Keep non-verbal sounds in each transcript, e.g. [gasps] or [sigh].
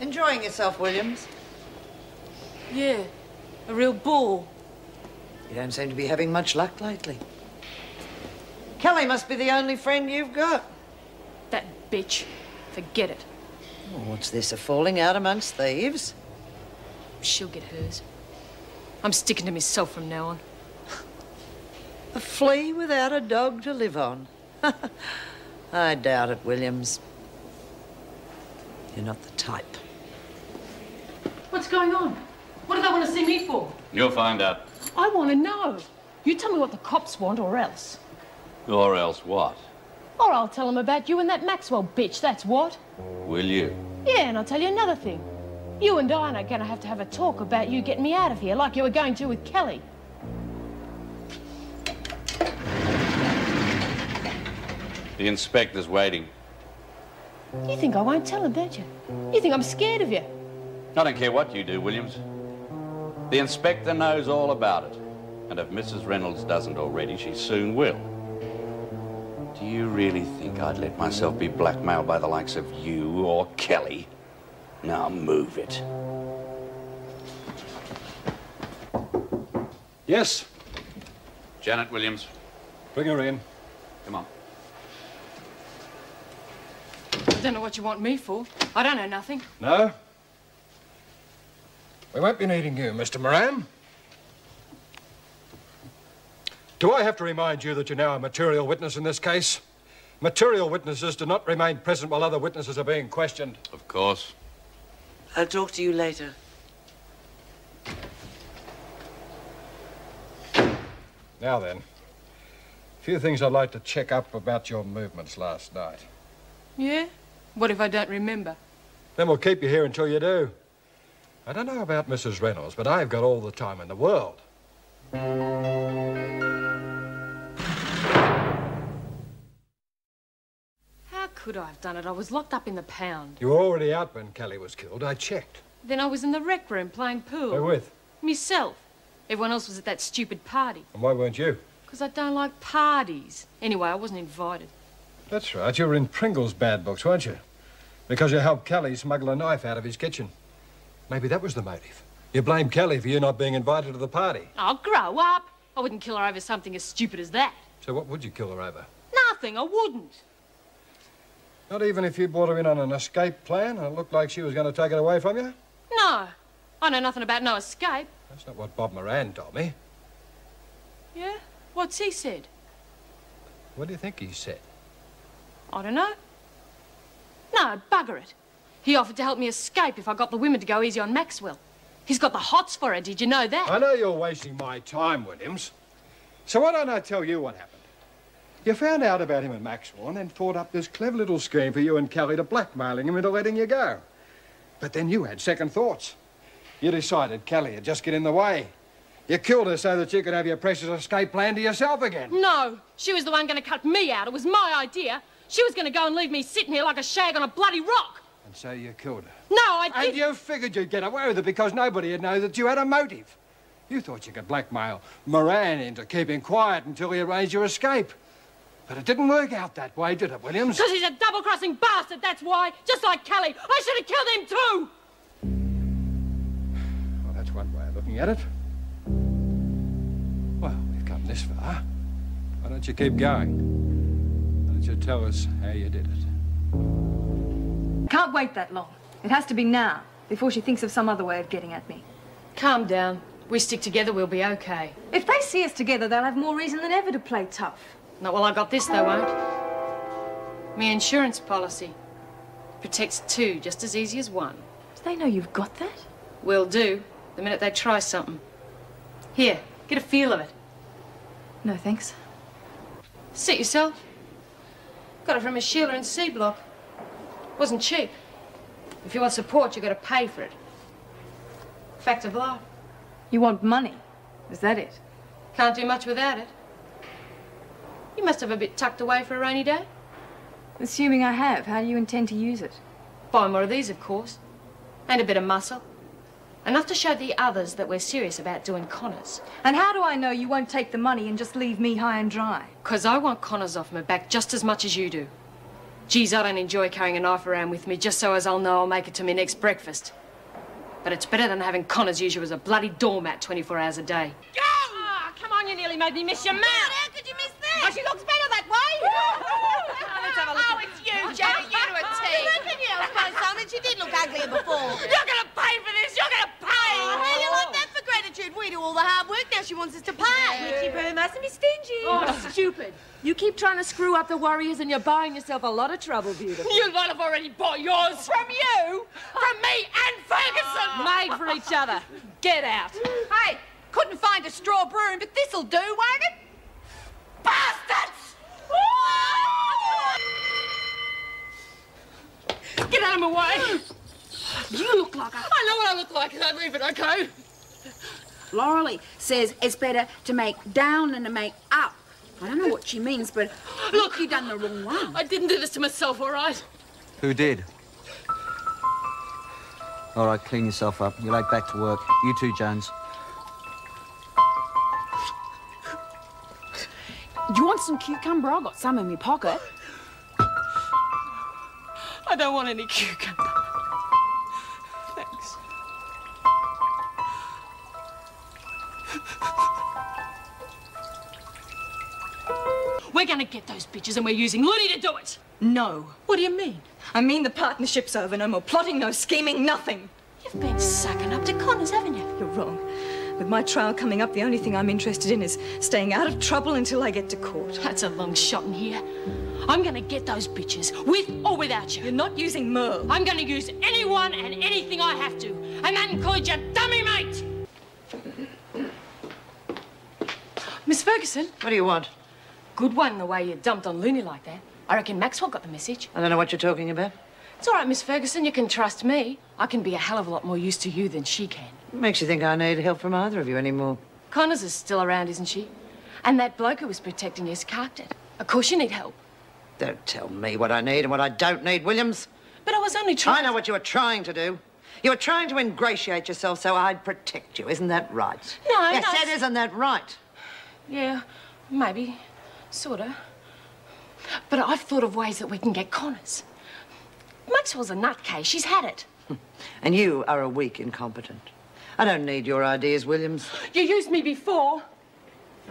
Enjoying yourself, Williams? Yeah, a real ball. You don't seem to be having much luck lately. Kelly must be the only friend you've got. That bitch. Forget it. Oh, what's this, a falling out amongst thieves? She'll get hers. I'm sticking to myself from now on. [laughs] A flea without a dog to live on. [laughs] I doubt it, Williams. You're not the type. What's going on? What do they want to see me for? You'll find out. I want to know. You tell me what the cops want or else. Or else what? Or I'll tell them about you and that Maxwell bitch, that's what. Will you? Yeah, and I'll tell you another thing. You and Diane are going to have to have a talk about you getting me out of here like you were going to with Kelly. The inspector's waiting. You think I won't tell him, don't you? You think I'm scared of you? I don't care what you do, Williams. The inspector knows all about it. And if Mrs. Reynolds doesn't already, she soon will. Do you really think I'd let myself be blackmailed by the likes of you or Kelly? Now move it. Yes, Janet Williams, bring her in. come on. I don't know what you want me for. I don't know nothing. No? We won't be needing you, Mr. Moran. Do I have to remind you that you're now a material witness in this case? Material witnesses do not remain present while other witnesses are being questioned. Of course. I'll talk to you later. Now then, a few things I'd like to check up about your movements last night. Yeah? What if I don't remember? Then we'll keep you here until you do. I don't know about Mrs. Reynolds, but I've got all the time in the world. How could I have done it? I was locked up in the pound. You were already out when Kelly was killed. I checked. Then I was in the rec room playing pool. Who with? Myself. Everyone else was at that stupid party. And why weren't you? Because I don't like parties. Anyway, I wasn't invited. That's right. You were in Pringle's bad books, weren't you? Because you helped Kelly smuggle a knife out of his kitchen. Maybe that was the motive. You blame Kelly for you not being invited to the party. I'll grow up. I wouldn't kill her over something as stupid as that. So what would you kill her over? Nothing, I wouldn't. Not even if you brought her in on an escape plan and it looked like she was going to take it away from you? No. I know nothing about no escape. That's not what Bob Moran told me. Yeah? What's he said? What do you think he said? I don't know. No, bugger it. He offered to help me escape if I got the women to go easy on Maxwell. He's got the hots for her, did you know that? I know you're wasting my time, Williams. So why don't I tell you what happened? You found out about him and Maxwell and then thought up this clever little scheme for you and Kelly to blackmailing him into letting you go. But then you had second thoughts. You decided Kelly would just get in the way. You killed her so that you could have your precious escape plan to yourself again. No, she was the one going to cut me out. It was my idea. She was going to go and leave me sitting here like a shag on a bloody rock. And so you killed her. No, I didn't. And you figured you'd get away with it because nobody would know that you had a motive. You thought you could blackmail Moran into keeping quiet until he arranged your escape. But it didn't work out that way, did it, Williams? Because he's a double-crossing bastard, that's why. Just like Kelly. I should have killed him too. Well, that's one way of looking at it. Well, we've come this far. Why don't you keep going? Why don't you tell us how you did it? Can't wait that long. It has to be now, before she thinks of some other way of getting at me. Calm down. We stick together, we'll be okay. If they see us together, they'll have more reason than ever to play tough. Not while I got this, they won't. Me insurance policy. Protects two just as easy as one. Do they know you've got that? Will do, the minute they try something. Here, get a feel of it. No, thanks. Sit yourself. Got it from a Sheila in C Block. Wasn't cheap. If you want support, you've got to pay for it. Fact of life. You want money? Is that it? Can't do much without it. You must have a bit tucked away for a rainy day. Assuming I have, how do you intend to use it? Buy more of these, of course. And a bit of muscle. Enough to show the others that we're serious about doing Connors. And how do I know you won't take the money and just leave me high and dry? Because I want Connors off my back just as much as you do. Geez, I don't enjoy carrying a knife around with me just so as I'll know I'll make it to my next breakfast. But it's better than having Connors use you as a bloody doormat 24 hours a day. Go! Oh, ah, come on, you nearly made me miss your mouth. How could you miss that? Oh, she looks better that way. Let's have a look. Oh, it's you, Janet. You to a T. [laughs] Reckon you know, suppose, Simon, she did look uglier before. You're going to pay for this. You're going to pay. Oh, how you like that for gratitude? We do all the hard work. Now she wants us to pay. Witchy Boo mustn't be stingy. Oh, stupid. You keep trying to screw up the Warriors and you're buying yourself a lot of trouble, beautiful. You might have already bought yours. From you? From me and Ferguson. Made for each other. Get out. Hey, couldn't find a straw broom, but this'll do, won't it? Bastards! Get out of my way. You look like a... I know what I look like and I leave it, okay? Lorelei says it's better to make down than to make up. I don't know what she means, but look, you done the wrong one. I didn't do this to myself, all right? Who did? All right, clean yourself up. You're late back to work. You too, Jones. Do you want some cucumber? I got some in my pocket. I don't want any cucumber. We're gonna get those bitches and we're using Looney to do it. No. What do you mean? I mean the partnership's over. No more plotting, no scheming, nothing. You've been sucking up to Connors, haven't you? You're wrong. With my trial coming up, the only thing I'm interested in is staying out of trouble until I get to court. That's a long shot in here. I'm gonna get those bitches, with or without you. You're not using Merle. I'm gonna use anyone and anything I have to. And that includes your dummy mate! Miss Ferguson, What do you want? Good one the way you dumped on Looney like that. I reckon Maxwell got the message. I don't know what you're talking about. It's all right, Miss Ferguson, you can trust me. I can be a hell of a lot more use to you than she can. Makes you think I need help from either of you anymore? Connors is still around, isn't she? And that bloke who was protecting you's carked it. Of course you need help. Don't tell me what I need and what I don't need, Williams. But I was only trying... I know what you were trying to do. You were trying to ingratiate yourself so I'd protect you. Isn't that right? No, Yes, no, said, it's- isn't that right? Yeah, maybe. Sorta. But I've thought of ways that we can get Connors. Maxwell's a nutcase. She's had it. [laughs] And you are a weak incompetent. I don't need your ideas, Williams. [gasps] You used me before.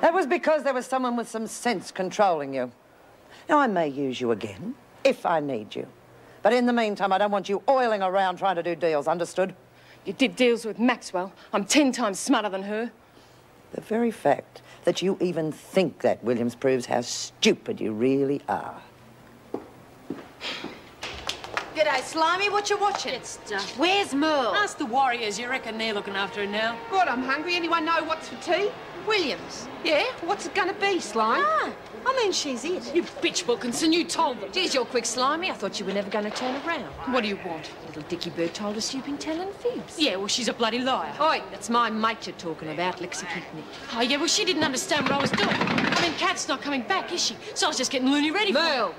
That was because there was someone with some sense controlling you. Now, I may use you again, if I need you. But in the meantime, I don't want you oiling around trying to do deals, understood? You did deals with Maxwell. I'm ten times smarter than her. The very fact that you even think that, Williams, proves how stupid you really are. G'day, Slimy. What you watching? Get stuff. Where's Merle? Ask the Warriors. You reckon they're looking after her now? Good, I'm hungry. Anyone know what's for tea? Williams. Yeah? What's it gonna be, Slime? Ah, I mean, she's it. You bitch, Wilkinson. You told them. Geez, you're quick, Slimy. I thought you were never going to turn around. What do you want? Little Dicky Bird told us you've been telling fibs. Yeah, well, she's a bloody liar. Oi, that's my mate you're talking about, Lexi Kidney. Oh, yeah, well, she didn't understand what I was doing. I mean, Kath's not coming back, is she? So I was just getting Looney ready for Merle.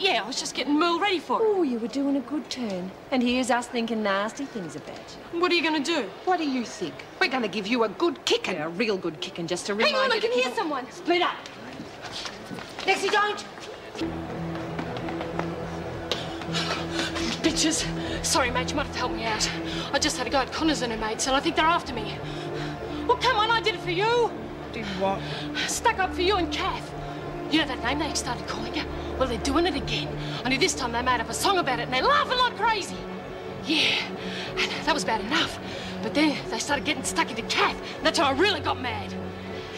Her. Yeah, I was just getting Merle ready for her. Oh, you were doing a good turn. And here's us thinking nasty things about you. What are you going to do? What do you think? We're gonna give you a good kicking. Yeah, a real good kicking just to remind Hang on, I can hear keep- someone. Split up. Lexi, don't. Bitches. Sorry, mate, you might have to help me out. I just had to go at Connors and her mates, and I think they're after me. Well, come on, I did it for you. Did what? Stuck up for you and Kath. You know that name they started calling you? Well, they're doing it again. Only this time they made up a song about it and they're laughing like crazy. Yeah, and that was bad enough. But then they started getting stuck into Kath. And that's how I really got mad.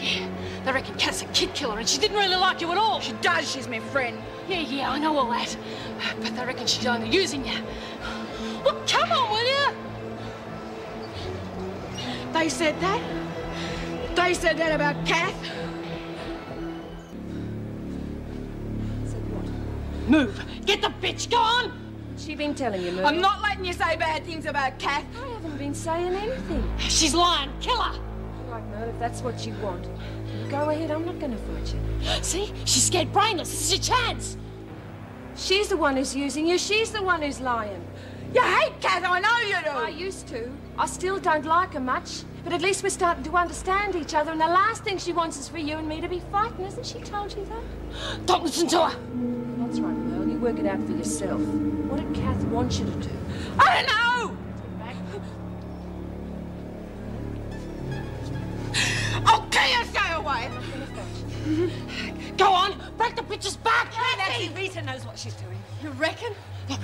Yeah, they reckon Kath's a kid killer and she didn't really like you at all. She does, she's my friend. Yeah, yeah, I know all that. But they reckon she's only using you. Well, come on, will you? They said that? They said that about Kath? Move. Get the bitch. Go on. She been telling you, Merle? I'm not letting you say bad things about Kath. I haven't been saying anything. She's lying. Kill her. All right, Merle, if that's what you want. You go ahead, I'm not going to fight you. See? She's scared brainless. This is your chance. She's the one who's using you. She's the one who's lying. You hate Kath, I know you do. I used to. I still don't like her much. But at least we're starting to understand each other. And the last thing she wants is for you and me to be fighting. Hasn't she told you that? Don't listen to her. Work it out for yourself. What did Kath want you to do? I don't know! I'll kill you, stay away! Mm-hmm. Go on, break the bitch's back! Nancy, Rita knows what she's doing. You reckon? Look,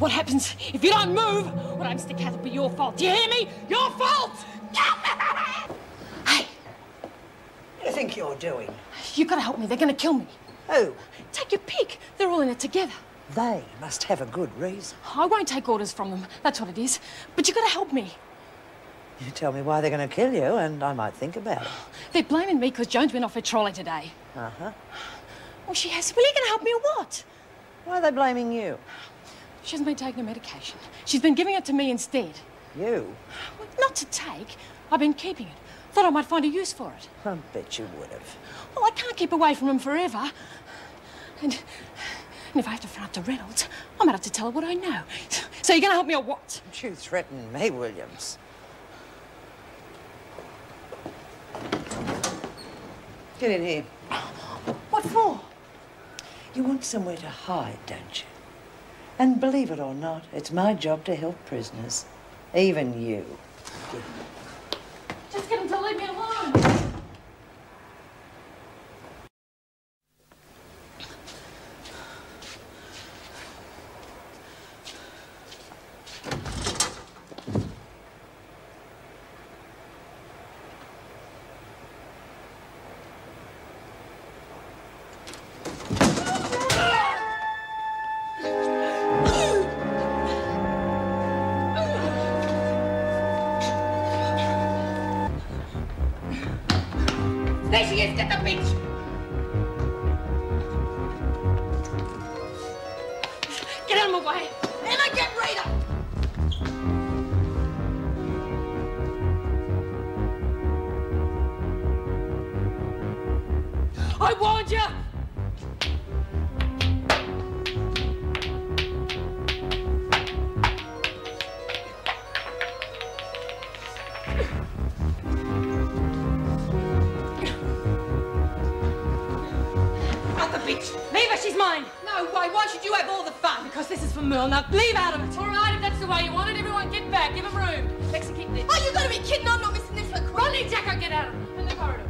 what happens if you don't move? What happens to Kath will be your fault. Do you hear me? Your fault! hey, What do you think you're doing? You've gotta help me. They're gonna kill me. Who? Take your pick. They're all in it together. They must have a good reason. I won't take orders from them. That's what it is. But you've gotta help me. You tell me why they're going to kill you, and I might think about it. [sighs] They're blaming me because Jones went off her trolley today. Uh-huh. Well, she has. Well, are you gonna help me or what? Why are they blaming you? She hasn't been taking her medication. She's been giving it to me instead. You? Well, not to take. I've been keeping it. I thought I might find a use for it. I bet you would have. Well, I can't keep away from him forever. And, and if I have to front up to Reynolds, I might have to tell her what I know. So you're gonna help me or what? Don't you threaten me, Williams. Get in here. What for? You want somewhere to hide, don't you? And believe it or not, it's my job to help prisoners. Even you. Just get There she is, get the bitch! Get out of my way. Emma, get Rita! I warned you! Bitch! Leave her. She's mine. No way, why should you have all the fun? Because this is for Merle. Now leave out of it. All right, if that's the way you want it, everyone get back. Give them room. Lexi, keep this. Oh, you gotta be kidding, I'm not missing this for crap. Rodney, Jacko, get out of it. In the corridor.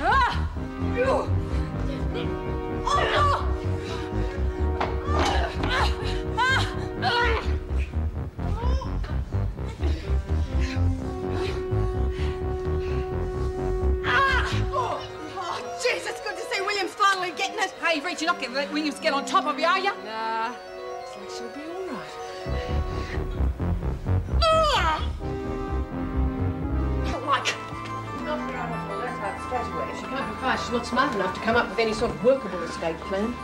Ah! Ah! Oh, Finally getting it. Hey, Rita, you're not getting let Williams get on top of you, are you? Nah, looks like she'll be all right. Like, right off the left out straight away. She can't be fast. She's not smart enough to come up with any sort of workable escape plan.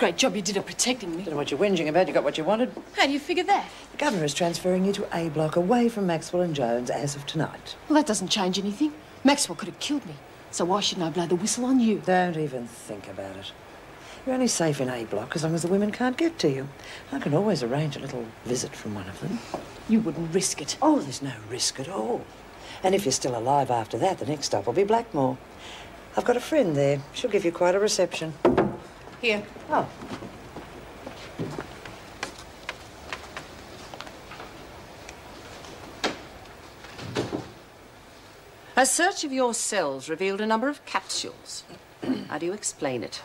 Great job you did of protecting me. Don't know what you're whinging about. You got what you wanted. How do you figure that? The governor is transferring you to A block away from Maxwell and Jones as of tonight. Well, that doesn't change anything. Maxwell could have killed me. So why shouldn't I blow the whistle on you? Don't even think about it. You're only safe in A block as long as the women can't get to you. I can always arrange a little visit from one of them. You wouldn't risk it. Oh, there's no risk at all. And if you're still alive after that, the next stop will be Blackmore. I've got a friend there. She'll give you quite a reception. Here. Oh. A search of your cells revealed a number of capsules. [clears throat] How do you explain it?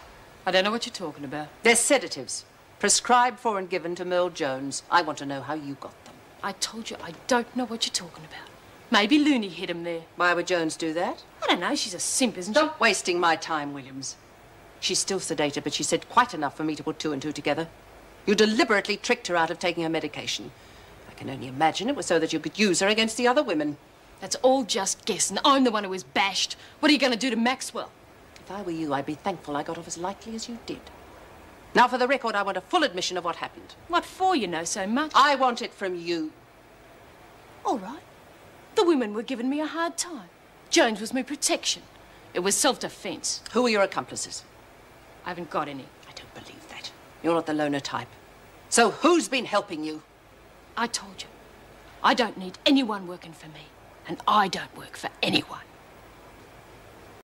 I don't know what you're talking about. They're sedatives, prescribed for and given to Merle Jones. I want to know how you got them. I told you I don't know what you're talking about. Maybe Looney hit him there. Why would Jones do that? I don't know. She's a simp, isn't she? Stop wasting my time, Williams. She's still sedated, but she said quite enough for me to put two and two together. You deliberately tricked her out of taking her medication. I can only imagine it was so that you could use her against the other women. That's all just guessing. I'm the one who was bashed. What are you going to do to Maxwell? If I were you, I'd be thankful I got off as lightly as you did. Now, for the record, I want a full admission of what happened. What for, you know so much? I want it from you. All right. The women were giving me a hard time. Jones was my protection. It was self-defense. Who are your accomplices? I haven't got any. I don't believe that. You're not the loner type. So who's been helping you? I told you. I don't need anyone working for me. And I don't work for anyone.